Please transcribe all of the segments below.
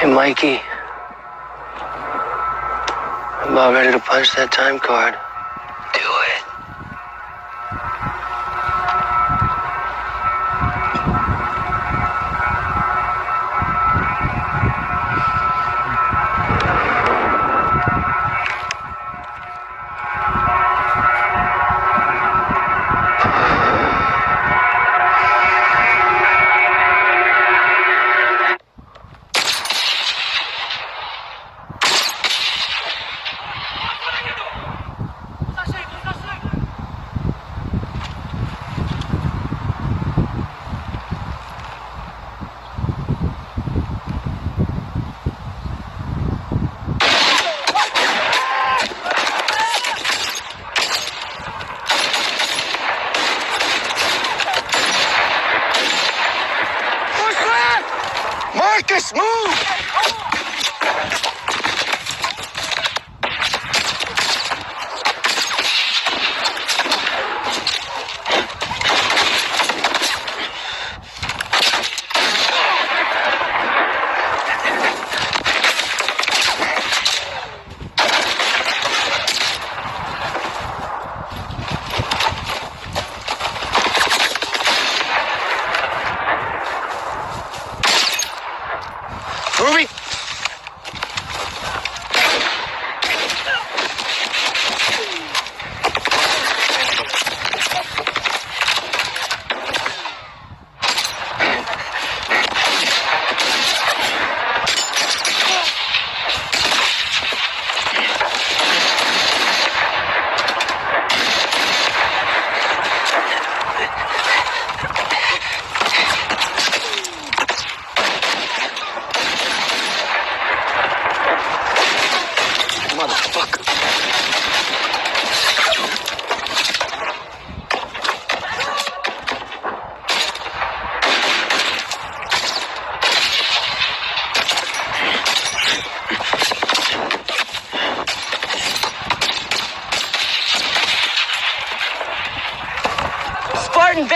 Hey, Mikey. I'm about ready to punch that time card. Marcus, move!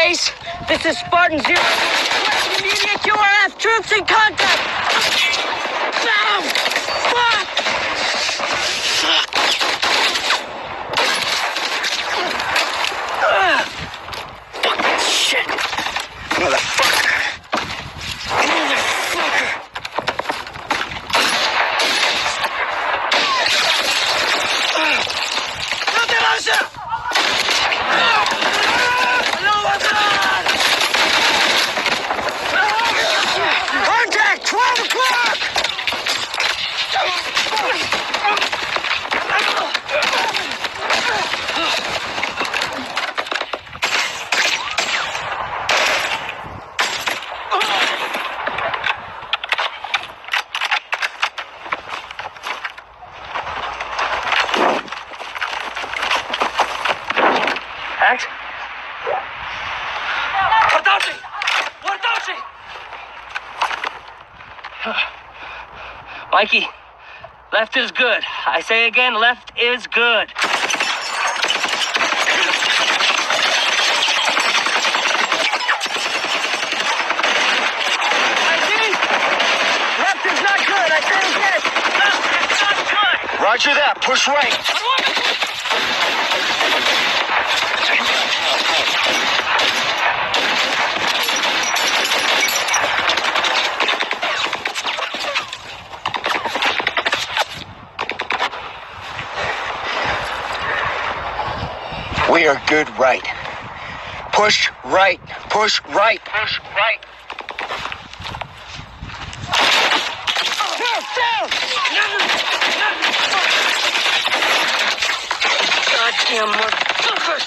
Base, this is Spartan Zero. Immediate QRF troops in contact. Now! Fuck! Mikey, left is good. I say again, left is good. Mikey, left is not good. I say again, left is not good. Roger that. Push right. We good right. Push right. Push right. Push right. Down, down! Goddamn motherfuckers!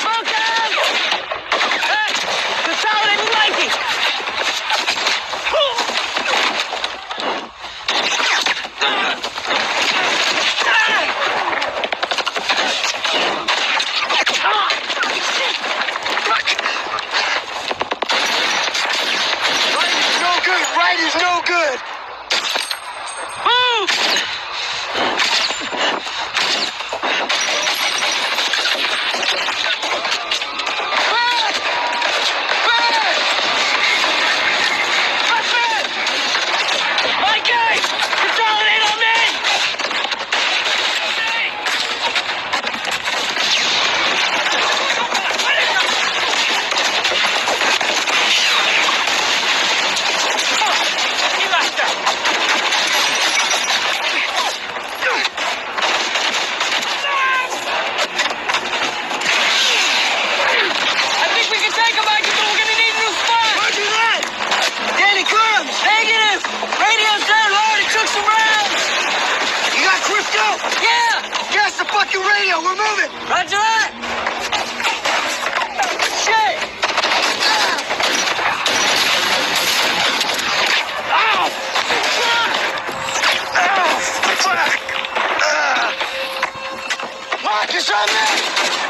Smoking! Hey! Consolidate Mikey! Right is no good. Right is no good. Move! Radio. We're moving. Roger that! Shit! Ah, ah, ah. Marcus on me.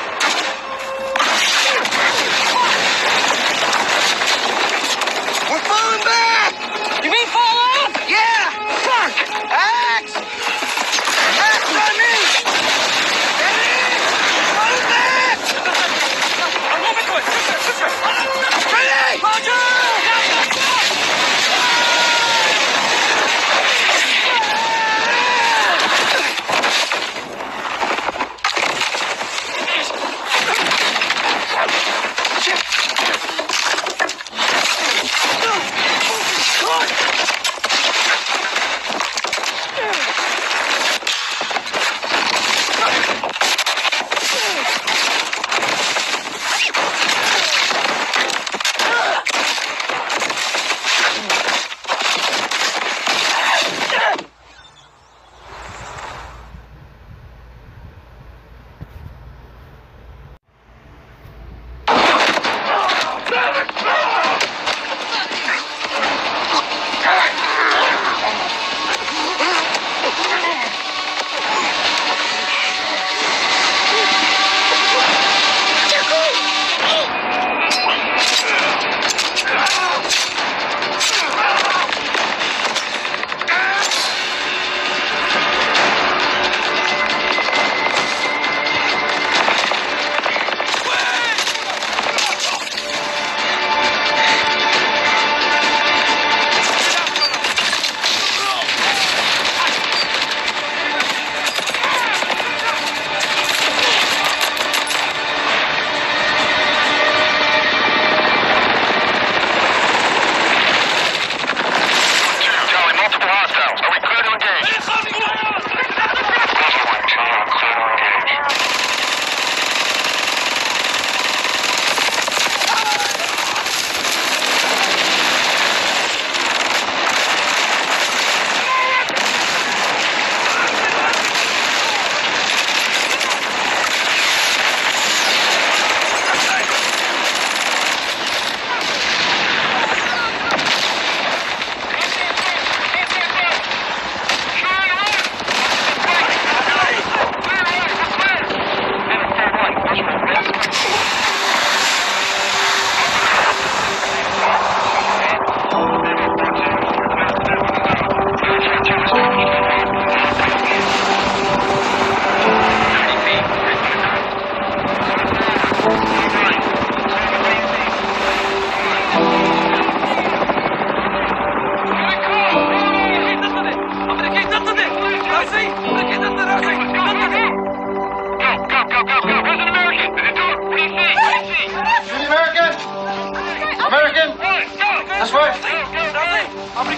Go.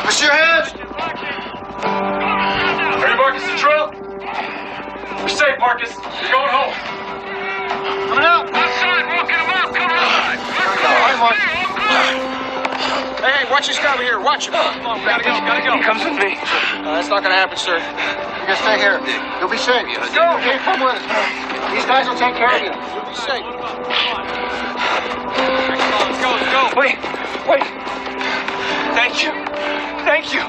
Push your hands. Ready, Marcus to trail? We're safe, Marcus. You're going home. Coming out. Outside, walking them out. Come on. All right, Mark. Hey, hey, watch this guy over here. Watch him. Come on, gotta go, gotta go. He comes with me. Uh, that's not gonna happen, sir. You guys stay here. You'll be safe. Go. Okay, come with us. These guys will take care of you. You'll be safe. Let's go, let's go. Wait, wait. Thank you. Thank you.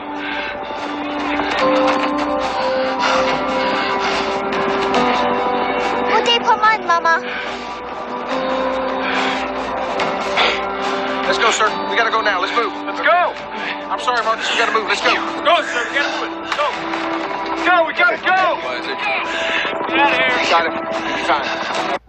What day pa man, Mama? Let's go, sir. We gotta go now. Let's move. Let's go. I'm sorry, Marcus. We gotta move. Let's go. Go, sir. We gotta move it. Go. Go. We gotta go. Get out of here. Got. Be fine.